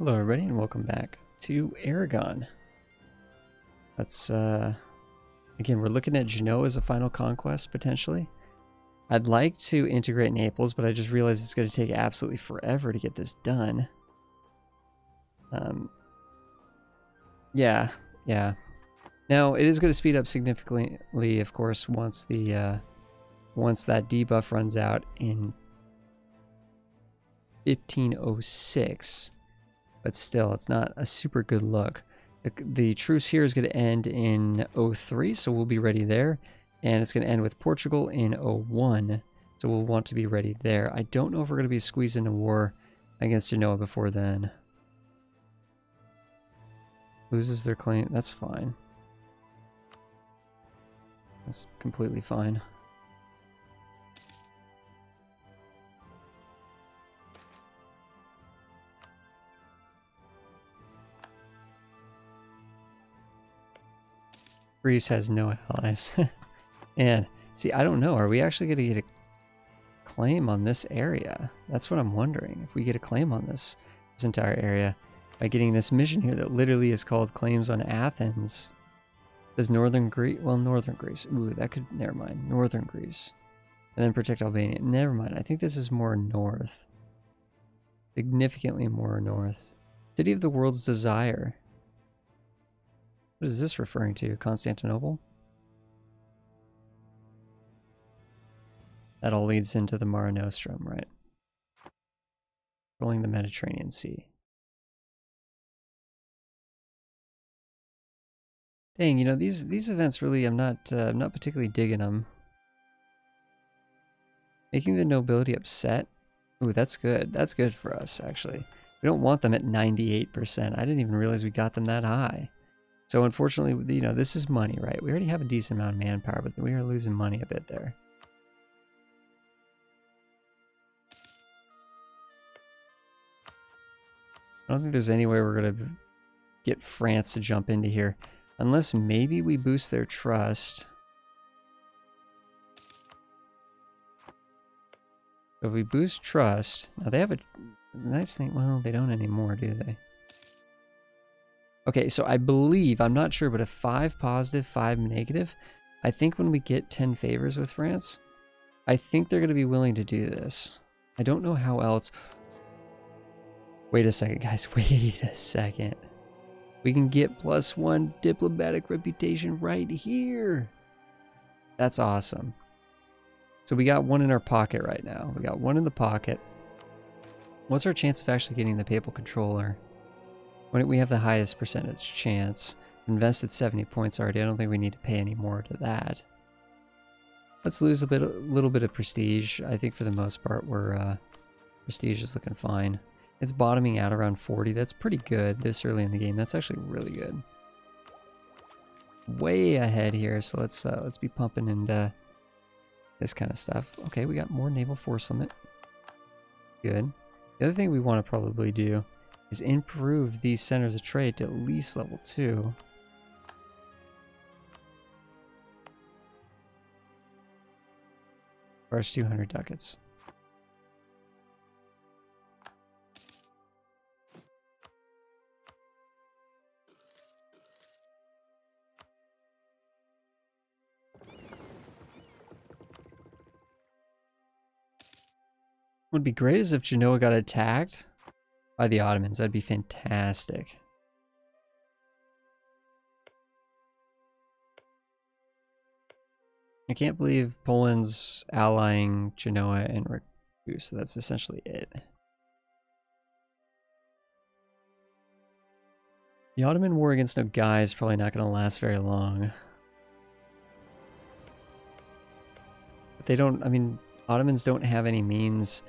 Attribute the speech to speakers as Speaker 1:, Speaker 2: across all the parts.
Speaker 1: Hello everybody and welcome back to Aragon. Let's, uh, again, we're looking at Genoa as a final conquest, potentially. I'd like to integrate Naples, but I just realized it's going to take absolutely forever to get this done. Um, yeah, yeah. Now, it is going to speed up significantly, of course, once the, uh, once that debuff runs out in 1506 but still it's not a super good look. The, the truce here is going to end in 03 so we'll be ready there and it's going to end with portugal in 01 so we'll want to be ready there. I don't know if we're going to be squeezed into war against genoa before then. Loses their claim that's fine. That's completely fine Greece has no allies. and see, I don't know. Are we actually going to get a claim on this area? That's what I'm wondering. If we get a claim on this, this entire area by getting this mission here that literally is called Claims on Athens. Does Northern Greece? Well, Northern Greece. Ooh, that could. Never mind. Northern Greece. And then protect Albania. Never mind. I think this is more north. Significantly more north. City of the World's Desire. What is this referring to? Constantinople? That all leads into the Mare Nostrum, right? Rolling the Mediterranean Sea. Dang, you know these these events really I'm not uh, I'm not particularly digging them. Making the nobility upset. Ooh, that's good. That's good for us actually. We don't want them at 98%. I didn't even realize we got them that high. So unfortunately, you know, this is money, right? We already have a decent amount of manpower, but we are losing money a bit there. I don't think there's any way we're going to get France to jump into here. Unless maybe we boost their trust. If we boost trust... Now they have a nice thing... Well, they don't anymore, do they? Okay, so I believe, I'm not sure, but a 5 positive, 5 negative, I think when we get 10 favors with France, I think they're going to be willing to do this. I don't know how else. Wait a second, guys. Wait a second. We can get plus one diplomatic reputation right here. That's awesome. So we got one in our pocket right now. We got one in the pocket. What's our chance of actually getting the papal controller? When we have the highest percentage chance. Invested 70 points already. I don't think we need to pay any more to that. Let's lose a bit, a little bit of prestige. I think for the most part, we're uh, prestige is looking fine. It's bottoming out around 40. That's pretty good this early in the game. That's actually really good. Way ahead here, so let's uh, let's be pumping into this kind of stuff. Okay, we got more naval force limit. Good. The other thing we want to probably do is improve these centers of trade to at least level 2. First 200 ducats. Would be great is if Genoa got attacked by the Ottomans. That'd be fantastic. I can't believe Poland's allying Genoa and Raku, so that's essentially it. The Ottoman war against Nogai is probably not going to last very long. But they don't, I mean, Ottomans don't have any means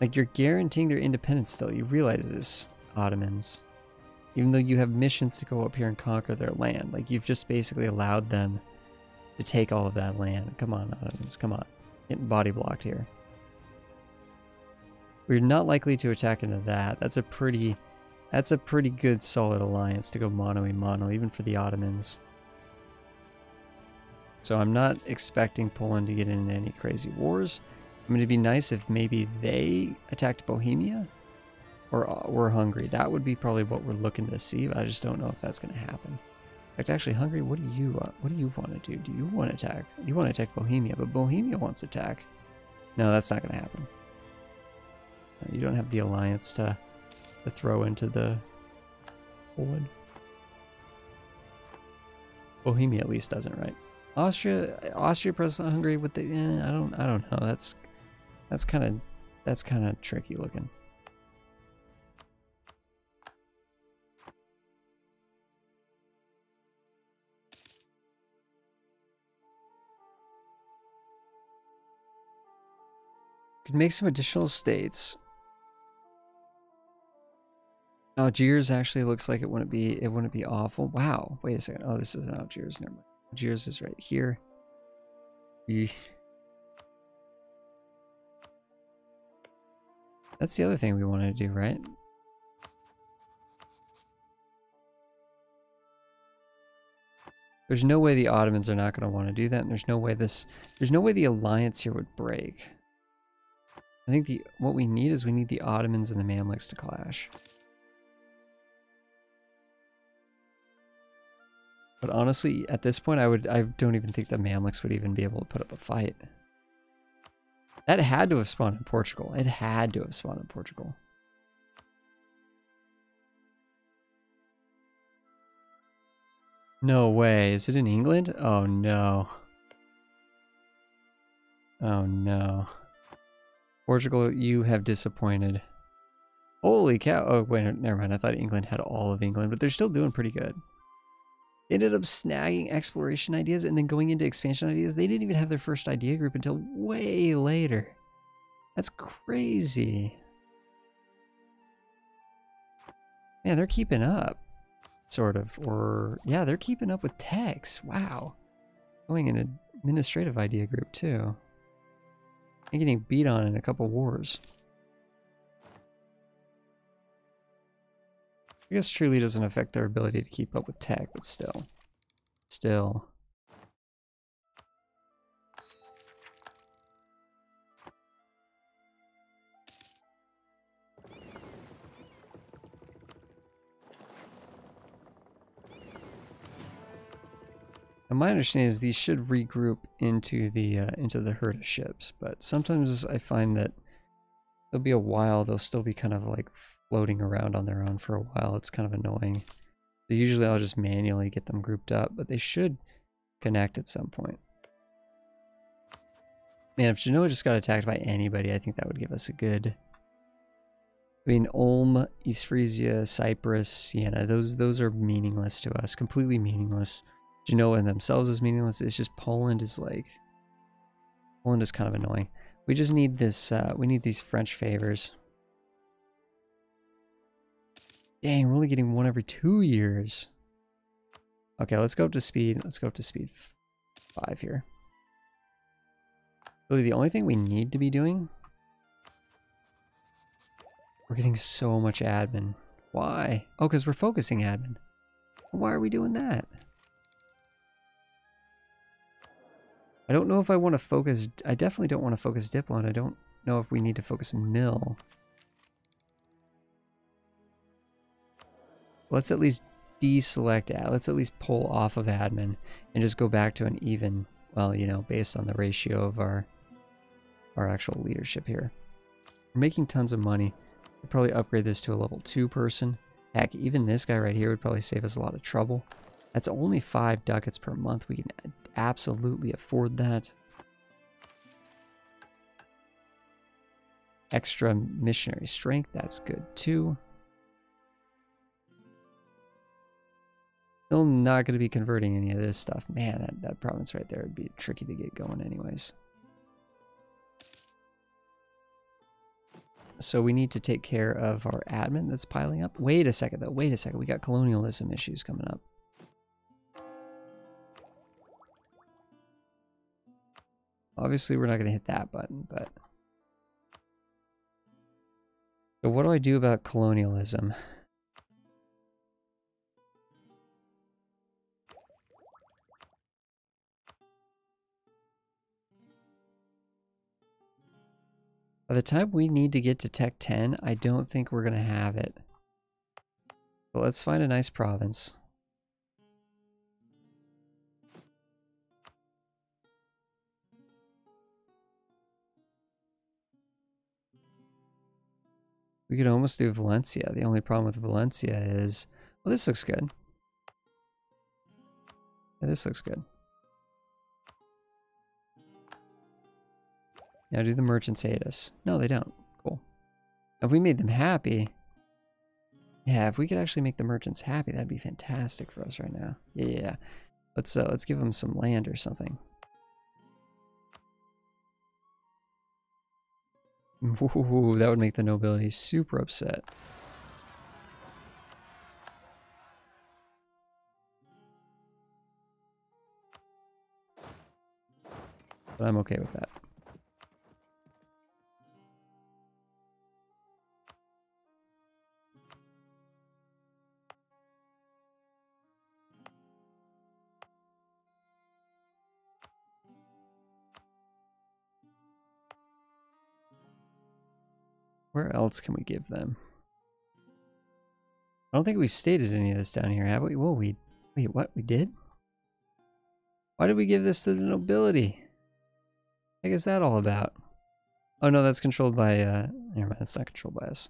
Speaker 1: like, you're guaranteeing their independence still. You realize this, Ottomans. Even though you have missions to go up here and conquer their land. Like, you've just basically allowed them to take all of that land. Come on, Ottomans, come on. Getting body blocked here. We're not likely to attack into that. That's a pretty... That's a pretty good solid alliance to go mono a mono, even for the Ottomans. So I'm not expecting Poland to get into any crazy wars. I mean, it'd be nice if maybe they attacked Bohemia. or or Hungary. That would be probably what we're looking to see, but I just don't know if that's going to happen. In fact, actually, Hungary, what do you uh, what do you want to do? Do you want to attack? You want to attack Bohemia, but Bohemia wants to attack. No, that's not going to happen. Uh, you don't have the alliance to to throw into the wood. Bohemia at least doesn't, right? Austria, Austria press Hungary with the. Eh, I don't, I don't know. That's that's kind of that's kind of tricky looking. Could make some additional states. Algiers actually looks like it wouldn't be it wouldn't be awful. Wow. Wait a second. Oh, this is Algiers. Never mind. Algiers is right here. That's the other thing we want to do, right? There's no way the Ottomans are not going to want to do that, and there's no way this, there's no way the alliance here would break. I think the what we need is we need the Ottomans and the Mamluks to clash. But honestly, at this point, I would I don't even think the Mamluks would even be able to put up a fight. That had to have spawned in Portugal. It had to have spawned in Portugal. No way. Is it in England? Oh no. Oh no. Portugal, you have disappointed. Holy cow. Oh, wait, never mind. I thought England had all of England, but they're still doing pretty good ended up snagging exploration ideas and then going into expansion ideas. They didn't even have their first idea group until way later. That's crazy. Man, they're keeping up, sort of. Or, yeah, they're keeping up with techs. Wow. Going in an administrative idea group, too. And getting beat on in a couple wars. I guess truly doesn't affect their ability to keep up with tech, but still. Still. And my understanding is these should regroup into the uh, into the herd of ships, but sometimes I find that there'll be a while they'll still be kind of like floating around on their own for a while. It's kind of annoying. So usually I'll just manually get them grouped up, but they should connect at some point. Man, if Genoa just got attacked by anybody, I think that would give us a good... I mean, Ulm, East Frisia, Cyprus, Siena, those those are meaningless to us. Completely meaningless. Genoa in themselves is meaningless. It's just Poland is like... Poland is kind of annoying. We just need this, uh, we need these French favors. Dang, we're only getting one every two years. Okay, let's go up to speed. Let's go up to speed five here. Really, the only thing we need to be doing... We're getting so much admin. Why? Oh, because we're focusing admin. Why are we doing that? I don't know if I want to focus... I definitely don't want to focus Diplo, I don't know if we need to focus Mill. Let's at least deselect ad. Let's at least pull off of admin and just go back to an even, well, you know, based on the ratio of our our actual leadership here. We're making tons of money. We'll probably upgrade this to a level 2 person. Heck, even this guy right here would probably save us a lot of trouble. That's only 5 ducats per month. We can absolutely afford that. Extra missionary strength, that's good too. Still not going to be converting any of this stuff. Man, that, that province right there would be tricky to get going anyways. So we need to take care of our admin that's piling up. Wait a second though, wait a second. We got colonialism issues coming up. Obviously we're not going to hit that button, but... So what do I do about colonialism? By the time we need to get to Tech 10, I don't think we're going to have it. But let's find a nice province. We could almost do Valencia. The only problem with Valencia is... Well, this looks good. Yeah, this looks good. Now do the merchants hate us? No, they don't. Cool. If we made them happy... Yeah, if we could actually make the merchants happy, that'd be fantastic for us right now. Yeah. Let's, uh, let's give them some land or something. Ooh, that would make the nobility super upset. But I'm okay with that. Where else can we give them? I don't think we've stated any of this down here, have we? Well, we... Wait, what? We did? Why did we give this to the nobility? What is that all about? Oh no, that's controlled by, uh... Never mind, it's not controlled by us.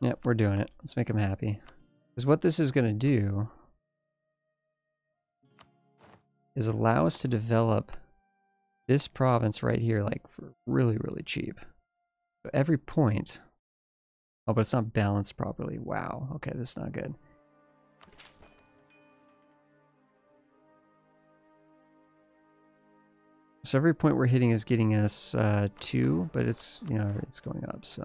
Speaker 1: Yep, we're doing it. Let's make them happy. Because what this is going to do is allow us to develop this province right here like for really, really cheap. So every point... Oh, but it's not balanced properly. Wow. Okay, this is not good. So every point we're hitting is getting us uh, two, but it's, you know, it's going up, so...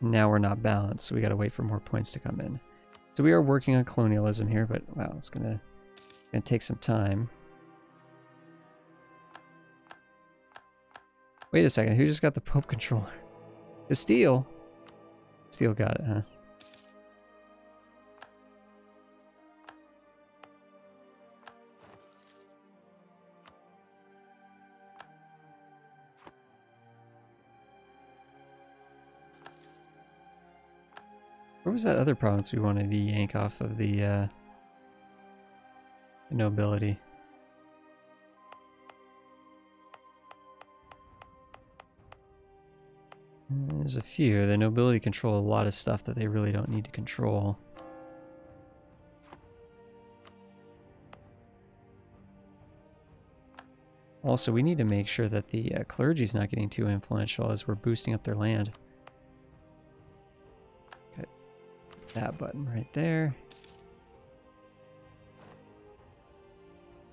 Speaker 1: Now we're not balanced, so we gotta wait for more points to come in. So we are working on colonialism here, but wow, it's gonna, gonna take some time. Wait a second, who just got the Pope controller? Castile? Castile got it, huh? Where was that other province we wanted to yank off of the uh, nobility? There's a few. The nobility control a lot of stuff that they really don't need to control. Also, we need to make sure that the uh, clergy's not getting too influential as we're boosting up their land. That button right there.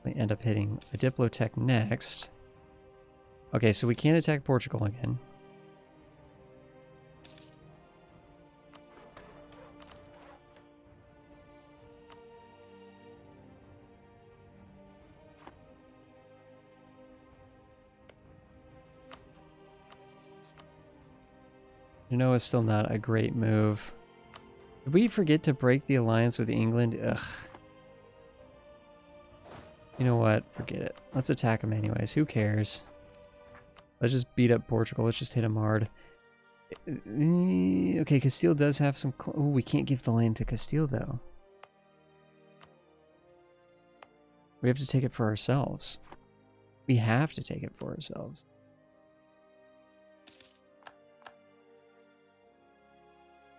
Speaker 1: We end up hitting a Diplotech next. Okay, so we can't attack Portugal again. You know, it's still not a great move. Did we forget to break the alliance with England? Ugh. You know what? Forget it. Let's attack them anyways. Who cares? Let's just beat up Portugal. Let's just hit them hard. Eh, okay, Castile does have some... Oh, we can't give the land to Castile, though. We have to take it for ourselves. We have to take it for ourselves.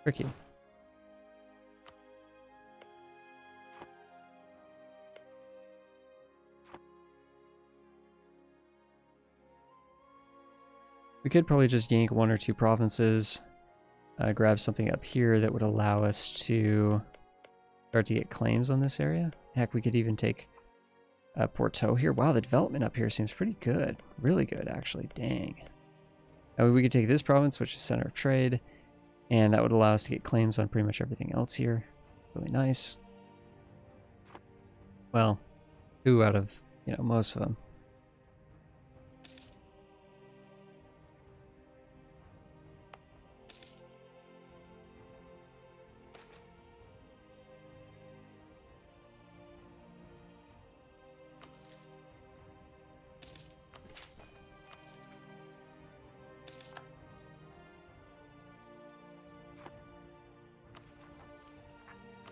Speaker 1: Tricky. We could probably just yank one or two provinces, uh, grab something up here that would allow us to start to get claims on this area. Heck, we could even take uh, Porto here. Wow, the development up here seems pretty good. Really good, actually. Dang. Uh, we could take this province, which is center of trade, and that would allow us to get claims on pretty much everything else here. Really nice. Well, two out of, you know, most of them.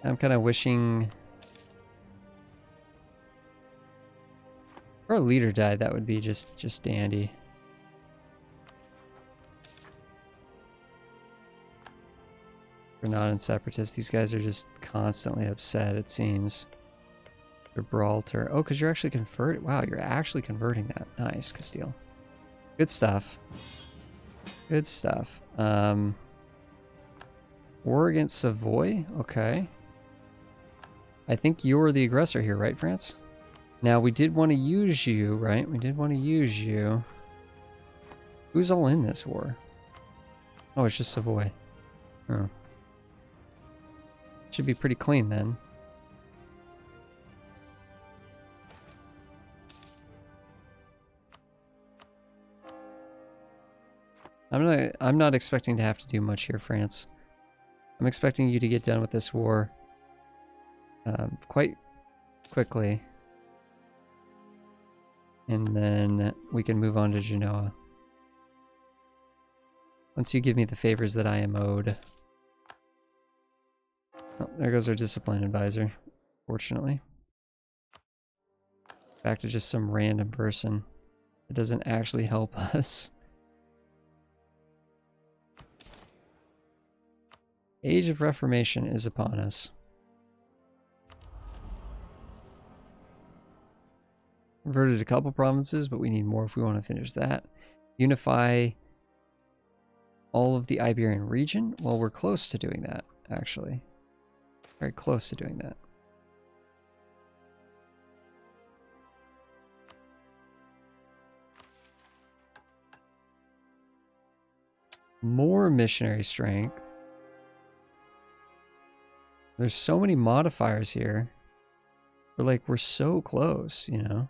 Speaker 1: I'm kind of wishing... If our leader died, that would be just, just dandy. Granada Separatists, these guys are just constantly upset, it seems. Gibraltar. Oh, because you're actually converting. Wow, you're actually converting that. Nice, Castile. Good stuff. Good stuff. Um, war against Savoy? Okay. I think you're the aggressor here, right, France? Now, we did want to use you, right? We did want to use you. Who's all in this war? Oh, it's just Savoy. Oh. Should be pretty clean then. I'm not I'm not expecting to have to do much here, France. I'm expecting you to get done with this war um, quite quickly. And then we can move on to Genoa. Once you give me the favors that I am owed. Oh, there goes our discipline advisor, fortunately. Back to just some random person. It doesn't actually help us. Age of Reformation is upon us. Converted a couple provinces, but we need more if we want to finish that. Unify all of the Iberian region. Well, we're close to doing that, actually. Very close to doing that. More missionary strength. There's so many modifiers here. We're like, we're so close, you know?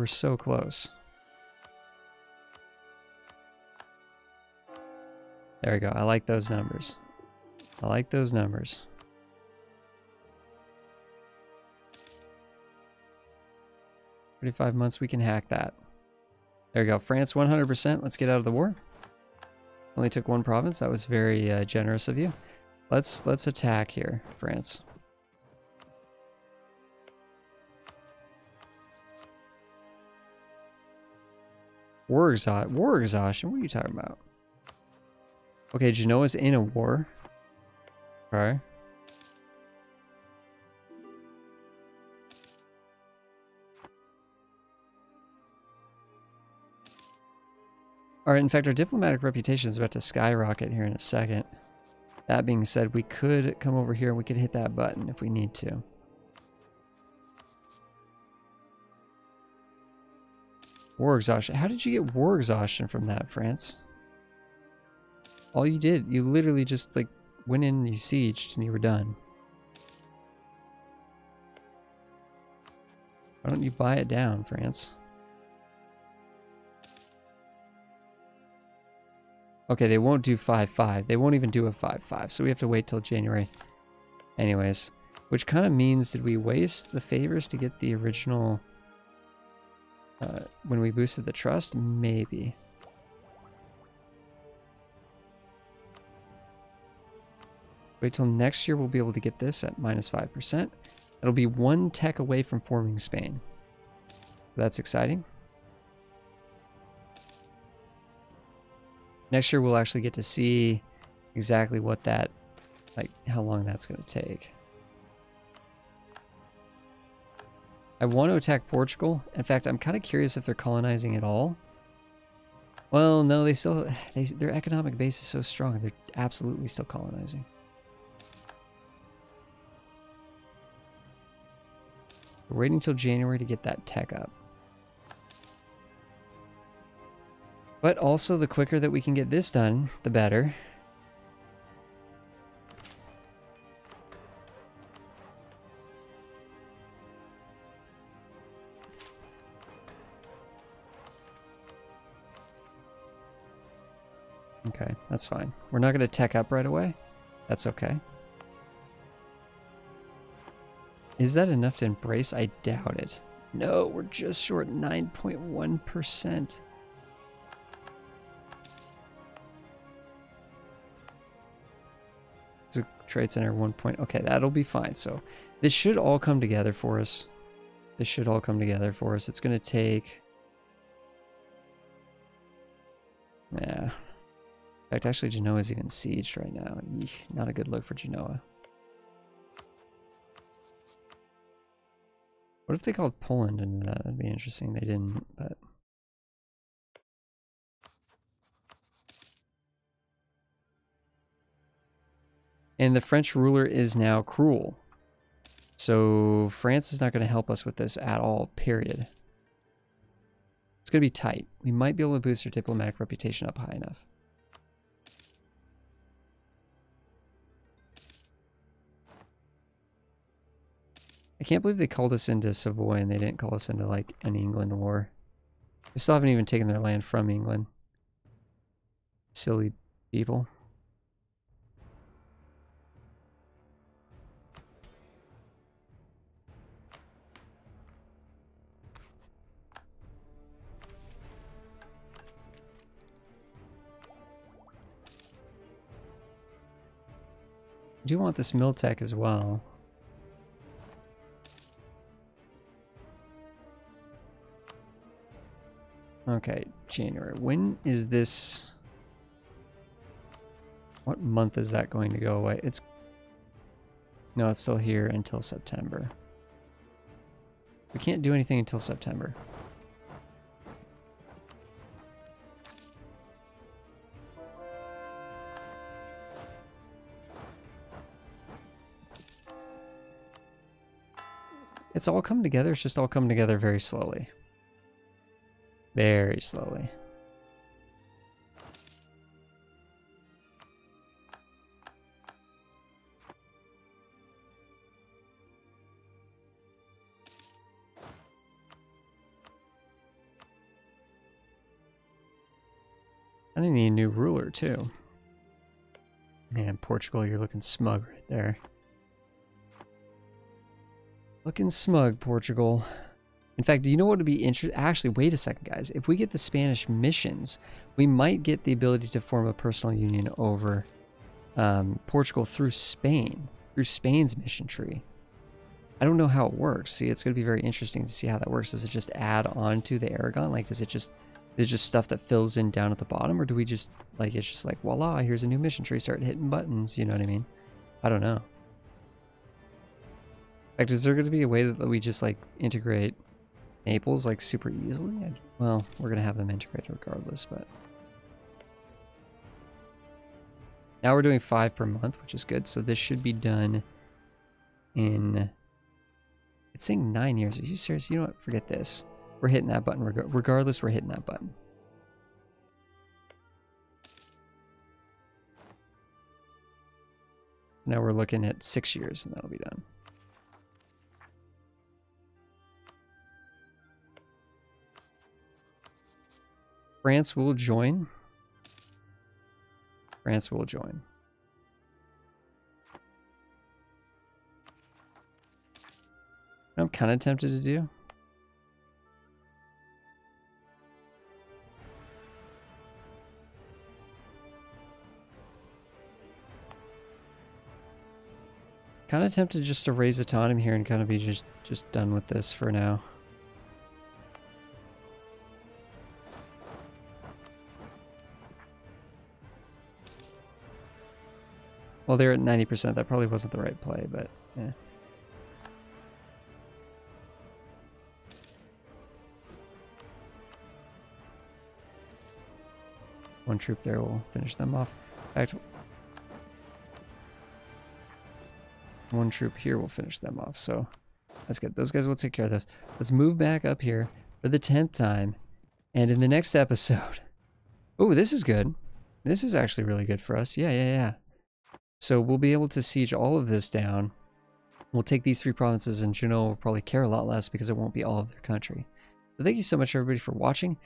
Speaker 1: We're so close. There we go. I like those numbers. I like those numbers. 35 months, we can hack that. There we go. France 100%. Let's get out of the war. Only took one province. That was very uh, generous of you. Let's let's attack here, France. War exhaustion. War exhaustion. What are you talking about? Okay, Genoa's in a war. Okay. Alright, in fact, our diplomatic reputation is about to skyrocket here in a second. That being said, we could come over here and we could hit that button if we need to. War exhaustion. How did you get war exhaustion from that, France? All you did, you literally just like went in, you sieged, and you were done. Why don't you buy it down, France? Okay, they won't do 5-5. They won't even do a 5-5, so we have to wait till January. Anyways, which kind of means did we waste the favors to get the original... Uh, when we boosted the trust? Maybe. Wait till next year we'll be able to get this at minus 5%. It'll be one tech away from forming Spain. That's exciting. Next year we'll actually get to see exactly what that, like how long that's going to take. I want to attack Portugal. In fact, I'm kind of curious if they're colonizing at all. Well, no, they still, they, their economic base is so strong. They're absolutely still colonizing. Waiting until January to get that tech up. But also, the quicker that we can get this done, the better. That's fine. We're not going to tech up right away. That's okay. Is that enough to embrace? I doubt it. No, we're just short 9.1%. The trade center 1 point. Okay, that'll be fine. So this should all come together for us. This should all come together for us. It's going to take... Yeah. In fact, actually, Genoa's even sieged right now. Not a good look for Genoa. What if they called Poland into that? Uh, that'd be interesting. They didn't, but... And the French ruler is now cruel. So France is not going to help us with this at all, period. It's going to be tight. We might be able to boost our diplomatic reputation up high enough. I can't believe they called us into Savoy and they didn't call us into like an England war. They still haven't even taken their land from England. Silly people. I do want this mill tech as well. Okay, January. When is this... What month is that going to go away? It's... No, it's still here until September. We can't do anything until September. It's all come together, it's just all come together very slowly. Very slowly. I need a new ruler too. Man, Portugal, you're looking smug right there. Looking smug, Portugal. In fact, do you know what would be interesting? Actually, wait a second, guys. If we get the Spanish missions, we might get the ability to form a personal union over um, Portugal through Spain, through Spain's mission tree. I don't know how it works. See, it's going to be very interesting to see how that works. Does it just add on to the Aragon? Like, does it just, is it just stuff that fills in down at the bottom? Or do we just, like, it's just like, voila, here's a new mission tree, start hitting buttons, you know what I mean? I don't know. In fact, is there going to be a way that we just, like, integrate Naples like super easily? I, well, we're going to have them integrated regardless, but... Now we're doing five per month, which is good. So this should be done in... It's saying nine years. Are you serious? You know what? Forget this. We're hitting that button. Reg regardless, we're hitting that button. Now we're looking at six years and that'll be done. France will join. France will join. I'm kind of tempted to do. Kind of tempted just to raise autonomy here and kind of be just just done with this for now. Well, they're at 90%. That probably wasn't the right play, but yeah. One troop there will finish them off. In fact, one troop here will finish them off. So that's good. Those guys will take care of this. Let's move back up here for the 10th time. And in the next episode... Oh, this is good. This is actually really good for us. Yeah, yeah, yeah. So we'll be able to siege all of this down. We'll take these three provinces and Genoa will probably care a lot less because it won't be all of their country. So thank you so much everybody for watching.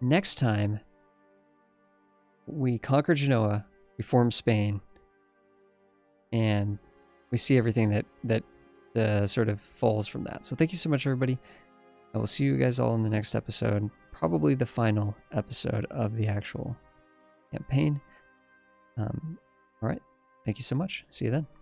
Speaker 1: Next time, we conquer Genoa, we form Spain, and we see everything that, that uh, sort of falls from that. So thank you so much everybody. I will see you guys all in the next episode, probably the final episode of the actual campaign. Um, all right. Thank you so much. See you then.